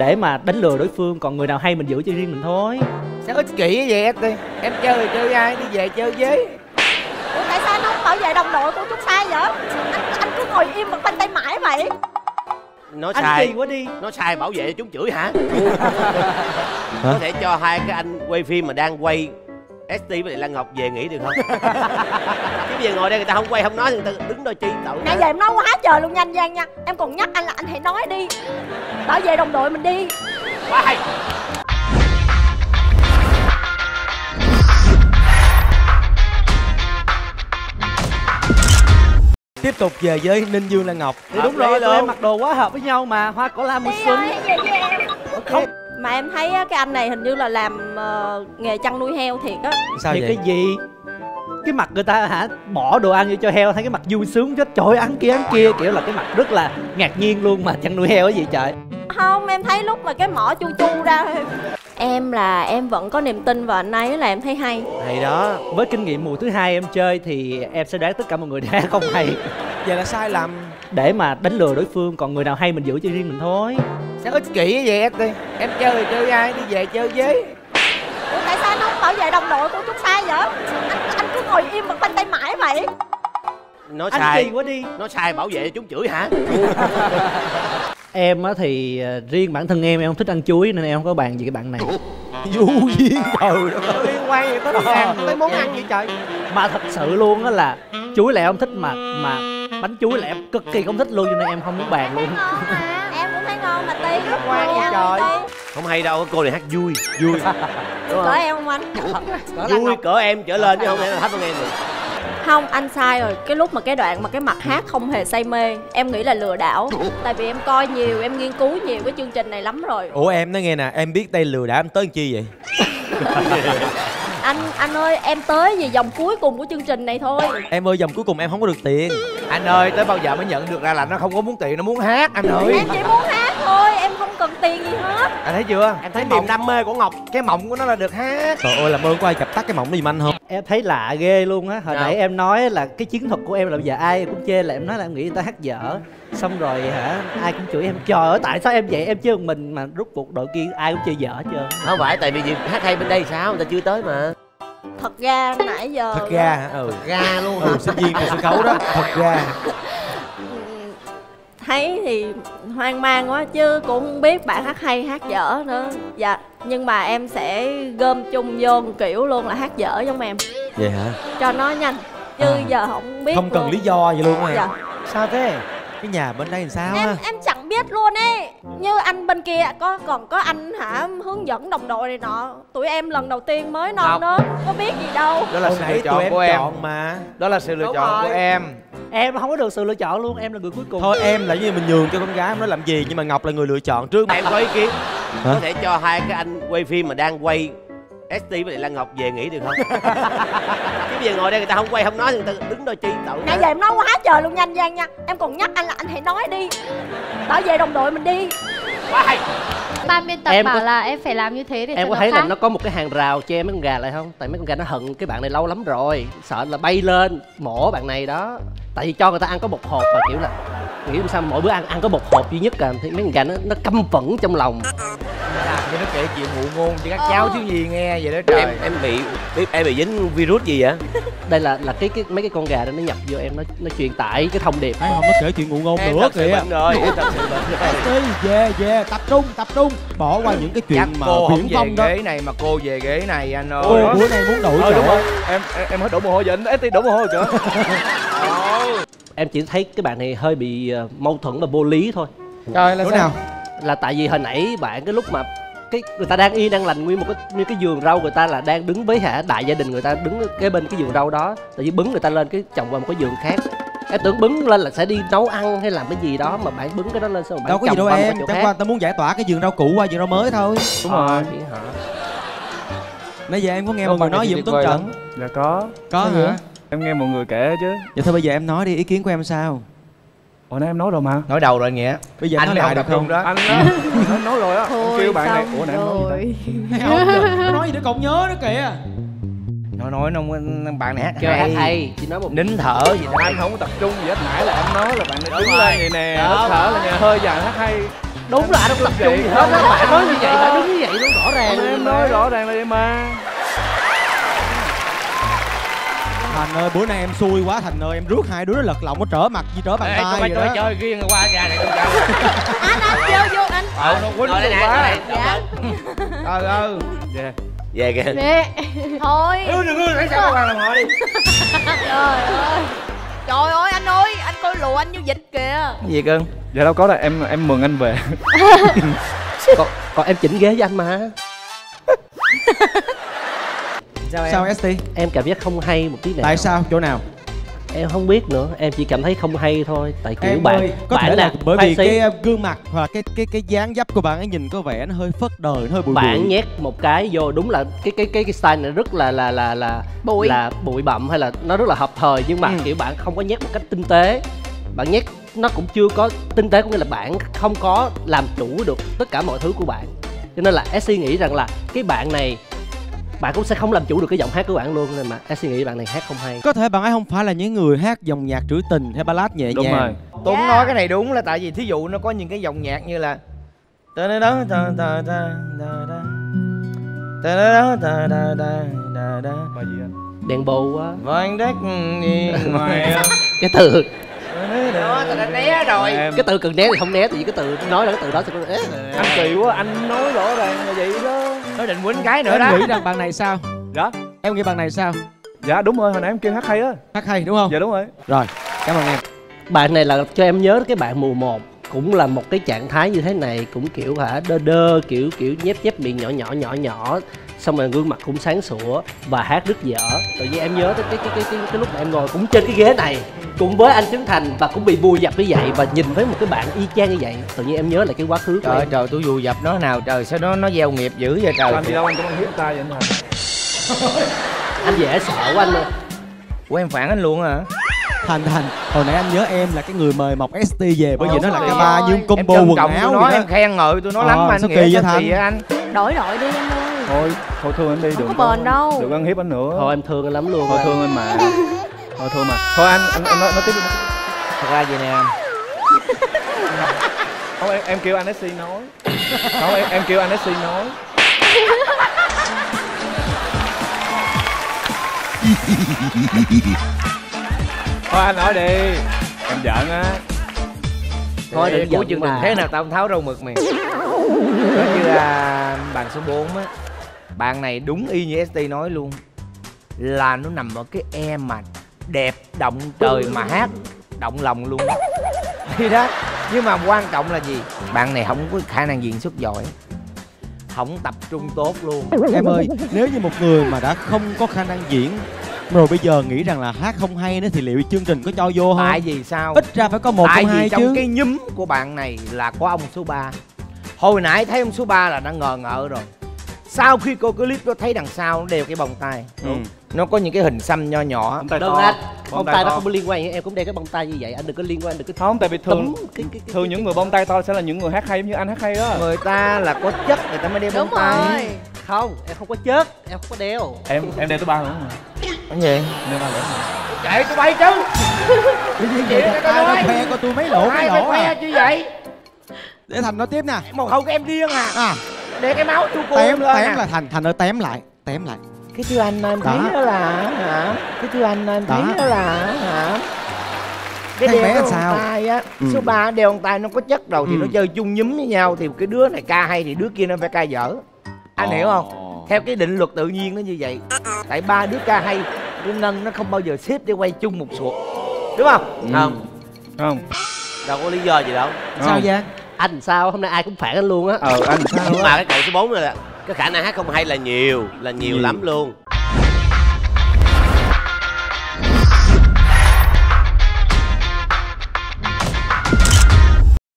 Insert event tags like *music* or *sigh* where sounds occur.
để mà đánh lừa đối phương còn người nào hay mình giữ cho riêng mình thôi. Sao ích kỷ vậy em đi em chơi thì chơi ai? Đi về chơi với. Ủa tại sao anh không bảo vệ đồng đội của chúng sai vậy? Anh anh cứ ngồi im mặt tay tay mãi vậy. Nó anh sai. kỳ quá đi. Nó sai bảo vệ chúng chửi hả? *laughs* Có thể cho hai cái anh quay phim mà đang quay ST với lại Lan Ngọc về nghỉ được không? *laughs* Chứ bây giờ ngồi đây người ta không quay không nói thì người ta đứng đó chi tội nãy giờ em nói quá trời luôn nhanh Giang nha. Em còn nhắc anh là anh hãy nói đi. Bảo vệ đồng đội mình đi. Quá hay. Tiếp tục về với ninh dương lan ngọc. Thì đúng rồi tụi em luôn. mặc đồ quá hợp với nhau mà. Hoa cỏ la mùa xuân. về không mà em thấy á, cái anh này hình như là làm ờ, nghề chăn nuôi heo thiệt á. Sao thì vậy? cái gì? Cái mặt người ta hả? Bỏ đồ ăn vô cho heo thấy cái mặt vui sướng chết. Trời ơi, ăn kia ăn kia kiểu là cái mặt rất là ngạc nhiên luôn mà chăn nuôi heo cái gì trời. Không em thấy lúc mà cái mỏ chu chu ra em là em vẫn có niềm tin vào anh ấy là em thấy hay. Hay đó. Với kinh nghiệm mùa thứ hai em chơi thì em sẽ đoán tất cả mọi người đã *laughs* không hay. Vậy là sai lầm để mà đánh lừa đối phương còn người nào hay mình giữ cho riêng mình thôi. Sao ích kỷ vậy em đi em chơi thì chơi ai đi về chơi với. Ủa tại sao anh không bảo vệ đồng đội của chúng sai vậy? Anh anh cứ ngồi im mặt tay tay mãi vậy. Nó anh sai kỳ quá đi. nó sai bảo vệ chúng chửi hả? *laughs* Em á thì ờ, riêng bản thân em em không thích ăn chuối nên em không có bàn gì cái bạn này. Vô duyên trời liên quan gì tới đồ ăn tới món ăn vậy trời? Mà thật sự luôn á là chuối là em không thích mà mà bánh chuối là em cực kỳ không thích luôn cho nên em không muốn bàn luôn. Em cũng thấy ngon mà tí Ngoan Đi vậy trời. không hay đâu cô này hát vui vui. *laughs* Cỡ em không anh. Vui cỡ em trở lên chứ không thể là thấp hơn em được. Không anh sai rồi. Cái lúc mà cái đoạn mà cái mặt hát không hề say mê em nghĩ là lừa đảo. Tại vì em coi nhiều em nghiên cứu nhiều cái chương trình này lắm rồi. Ủa em nói nghe nè em biết đây lừa đảo em tới làm chi vậy *laughs* anh anh ơi em tới vì vòng cuối cùng của chương trình này thôi. Em ơi vòng cuối cùng em không có được tiền. Anh ơi tới bao giờ mới nhận được ra là nó không có muốn tiền nó muốn hát anh ơi. Em chỉ muốn hát thôi em không cần tiền gì hết. Anh thấy chưa? Em thấy niềm đam mê của ngọc cái mộng của nó là được hát. Trời ơi làm ơn có ai chập tắt cái mộng giùm anh không? Em thấy lạ ghê luôn á. Hồi Sao? nãy em nói là cái chiến thuật của em là bây giờ ai cũng chê là em nói là em nghĩ người ta hát dở. Xong rồi hả ai cũng chửi em trời ơi tại sao em vậy? Em chơi một mình mà rút cuộc đội kia ai cũng chơi dở trơn. Không phải tại vì việc hát hay bên đây sao? Người ta chưa tới mà. Thật ra nãy giờ thật ra hả? ừ. Ra luôn ừ sinh viên của sân khấu đó. Thật ra thấy thì hoang mang quá chứ cũng không biết bạn hát hay hát dở nữa. Dạ nhưng mà em sẽ gom chung vô một kiểu luôn là hát dở giống em. Vậy hả? Cho nó nhanh. Chứ À. giờ không biết không cần luôn. lý do vậy luôn á dạ. Sao thế? Cái nhà bên đây làm sao em em chẳng biết luôn ấy. Như anh bên kia có còn có anh hả hướng dẫn đồng đội này nọ. Tụi em lần đầu tiên mới non Không. nớt có biết gì đâu. Đó là sự lựa chọn của em. chọn mà. Đó là sự lựa Đúng chọn rồi. của em em không có được sự lựa chọn luôn em là người cuối cùng. Thôi em là như mình nhường cho con gái em nói làm gì nhưng mà ngọc là người lựa chọn. Trước em có ý kiến? Hả? có thể cho hai cái anh quay phim mà đang quay ST với lại Lan Ngọc về nghỉ được không? *laughs* Chứ bây giờ ngồi đây người ta không quay không nói người ta đứng đó chi tội nãy giờ em nói quá trời luôn nhanh Giang nha. Em còn nhắc anh là anh hãy nói đi. Bảo vệ đồng đội mình đi. Quá hay. Ban biên tập Em bảo có- là em phải làm như thế để em có thấy khác. là nó có một cái hàng rào che mấy con gà lại không? Tại mấy con gà nó hận cái bạn này lâu lắm rồi sợ là bay lên mổ bạn này đó tại vì cho người ta ăn có một hộp và kiểu là nghĩ làm sao mỗi bữa ăn ăn có một hộp duy nhất à thì mấy con gà nó nó căm phẫn trong lòng. Làm cho nó kể chuyện ngụ ngôn cho các cháu thiếu gì nghe vậy đó trời. em em bị em, em bị dính virus gì vậy? *laughs* đây là là cái cái mấy cái con gà đó nó nhập vô em nó nó truyền tải cái thông điệp. Thấy không có kể chuyện ngụ ngôn nữa kìa. rồi, em thật sự bệnh rồi. đi về về tập trung tập trung. Bỏ qua những cái chuyện chắc mà cô không về đó. ghế này mà cô về ghế này anh ơi. cô bữa nay muốn đổi Ờ đúng rồi Em em, hết đổ mồ hôi vậy anh ST đổ mồ hôi kìa *laughs* em chỉ thấy cái bạn này hơi bị ờ, mâu thuẫn và vô lý thôi. Trời là chỗ sao? nào? Là tại vì hồi nãy bạn cái lúc mà cái người ta đang yên đang lành nguyên một cái như cái vườn rau người ta là đang đứng với hả đại gia đình người ta đứng kế bên cái vườn rau đó. Tự nhiên bứng người ta lên cái trồng vào một cái vườn khác. Em tưởng bứng lên là sẽ đi nấu ăn hay làm cái gì đó mà bạn bứng cái đó lên rồi bạn đâu có gì đâu em. chẳng qua ta muốn giải tỏa cái vườn rau cũ qua vườn rau mới thôi. Đúng Ờ, rồi thì hả? Nãy giờ em có nghe mọi người nói gì ông Tuấn Trần lắm. Dạ có. Có hả Em nghe mọi người kể chứ. Vậy thôi bây giờ em nói đi ý kiến của em sao? Hồi nãy em nói rồi mà. Nói đầu rồi nghĩa. Bây giờ anh nói lại được tập trung không? đó. Anh á Nói, nói rồi á. Kêu bạn này Ủa nãy em nói gì không *laughs* Nó nói gì để còn nhớ nữa kìa. Nói nói nó bạn này hát kêu hát hay. Hay chỉ nói một nín thở gì đó. Anh không có tập trung gì hết. Nãy là em nói là bạn này Đúng đứng lên vậy nè. Nó thở là nhà hơi dài hát hay. Đúng là anh không tập trung gì hết. á bạn nói như vậy bạn đứng như vậy luôn rõ ràng. Em nói rõ ràng là vậy mà thành ơi bữa nay em xui quá thành ơi em rước hai đứa nó lật lọng nó trở mặt gì trở bàn Ê, tay vậy chơi đó. chơi riêng qua ra này *laughs* anh anh chơi vô anh. Ờ nó quýnh quá. đây. dạ ờ ờ Về kìa. Nè Thôi. Ừ đừng có lấy sao bạn làm họ đi. Trời *laughs* ơi Trời ơi anh ơi Anh coi lùa anh như dịch kìa. Gì cưng dạ đâu có là em em mừng anh về. Còn, còn em chỉnh ghế với anh mà *laughs* sao em? Sao st em cảm giác không hay một tí nào. Tại sao? Chỗ nào? Em không biết nữa em chỉ cảm thấy không hay thôi. Tại kiểu em bạn ơi có bạn thể là bởi vì xí, cái uh, gương mặt hoặc là cái cái cái dáng dấp của bạn ấy nhìn có vẻ nó hơi phớt đời nó hơi bụi bạn bụi. nhét một cái vô đúng là cái cái cái cái style này rất là là là là Bụi. là bụi bặm hay là nó rất là hợp thời nhưng mà Ừ. kiểu bạn không có nhét một cách tinh tế. Bạn nhét nó cũng chưa có tinh tế có nghĩa là bạn không có làm chủ được tất cả mọi thứ của bạn. Cho nên là SC nghĩ rằng là cái bạn này bạn cũng sẽ không làm chủ được cái giọng hát của bạn luôn nên mà SC nghĩ bạn này hát không hay. Có thể bạn ấy không phải là những người hát dòng nhạc trữ tình hay ballad nhẹ đúng nhàng. rồi. Tuấn Dạ. nói cái này đúng là tại vì thí dụ nó có những cái dòng nhạc như là ta ta ta ta ta ta ta ta ta ta ta ta anh? Đèn bầu quá. Vàng đất đi ngoài *laughs* cái từ đó ta đã né rồi. Em. Cái từ cần né thì không né tại vì cái từ nói là cái từ đó sẽ có ế anh kỳ quá anh nói rõ ràng là vậy đó. Nó định quýnh cái nữa em đó. nghĩ rằng bạn này sao? Dạ. Em nghĩ bạn này sao? Dạ đúng rồi hồi nãy em kêu hát hay á. Hát hay đúng không? Dạ đúng rồi. Rồi cảm ơn em. Bạn này là cho em nhớ cái bạn mùa một cũng là một cái trạng thái như thế này cũng kiểu hả đơ đơ kiểu kiểu nhép nhép miệng nhỏ nhỏ nhỏ nhỏ xong rồi gương mặt cũng sáng sủa và hát rất dở. Tự nhiên em nhớ tới cái cái cái cái, cái lúc mà em ngồi cũng trên cái ghế này cùng với anh Trấn Thành và cũng bị bùi dập như vậy và nhìn với một cái bạn y chang như vậy tự nhiên em nhớ lại cái quá khứ của trời ơi, em trời tôi vùi dập nó nào trời sao nó nó gieo nghiệp dữ vậy trời. Làm gì đâu anh cũng ăn hiếp tay vậy anh *laughs* Thành anh dễ sợ quá anh ơi. Ủa em phản anh luôn hả? Thành thành hồi nãy anh nhớ em là cái người mời mọc st về bởi vì nó là cái ba như combo quần trọng áo em khen ngợi tôi nói Ờ, lắm mà anh sao nghĩ kỳ vậy sao Thành? kỳ vậy anh? Đổi đội đi anh ơi thôi thôi thương anh đi đừng có bền đâu. đừng ăn hiếp anh nữa. Thôi em thương anh lắm luôn thôi anh. thương anh mà. Thôi thương mà. Thôi anh anh, anh nói, nói tiếp đi. Thật ra vậy nè. Không em, em kêu anh SC nói. Không em, em kêu anh SC nói. Thôi anh nói đi. Em giận á. Thôi đừng cuối giận chương trình mà. thế nào tao không tháo râu mực mày. Nói như là bạn số 4 á bạn này đúng y như st nói luôn là nó nằm ở cái e mà đẹp động trời mà hát động lòng luôn *laughs* thì đó nhưng mà quan trọng là gì? Bạn này không có khả năng diễn xuất giỏi không tập trung tốt luôn. Em ơi nếu như một người mà đã không có khả năng diễn rồi bây giờ nghĩ rằng là hát không hay nữa thì liệu chương trình có cho vô không? Tại vì sao? Ít ra phải có một tại trong vì trong chứ. cái nhúm của bạn này là có ông số 3 hồi nãy thấy ông số 3 là đã ngờ ngợ rồi sau khi cô clip nó thấy đằng sau nó đeo cái bông tai. Ừ. nó có những cái hình xăm nho nhỏ. Bông to. anh Bông tay nó không có liên quan gì em cũng đeo cái bông tay như vậy anh đừng có liên quan đừng có không tại vì thường cái, cái, cái, thường những người bông tay to sẽ là những người hát hay giống như anh hát hay đó người ta là có chất người ta mới đeo bông Đúng tai. rồi. Không em không có chết em không có đeo. Em em đeo tới ba nữa mà cái gì? Đeo ba nữa mà chạy tôi bay chứ. Vậy Vậy ai nó nó nói. khoe coi tôi mấy lỗ mấy lỗ khoe à? chứ vậy? Để thành nói tiếp nè. Một hậu cái em điên à. À để cái máu chu cô tém lên tém à. là thành thành ơi tém lại tém lại cái thưa anh em thấy Đó. đó là hả cái thưa anh em thấy Đó. đó là hả cái đeo vòng sao? tay á Ừ. số 3 đeo tay nó có chất đầu thì Ừ. nó chơi chung nhúm với nhau thì cái đứa này ca hay thì đứa kia nó phải ca dở anh hiểu không theo cái định luật tự nhiên nó như vậy tại ba đứa ca hay đứa ngân nó không bao giờ xếp để quay chung một suột đúng không không không đâu có lý do gì đâu sao Không. vậy anh sao? Hôm nay ai cũng phản anh luôn á. Ờ anh sao mà cái cậu số 4 này là cái khả năng hát không hay là nhiều là Nhiều. lắm luôn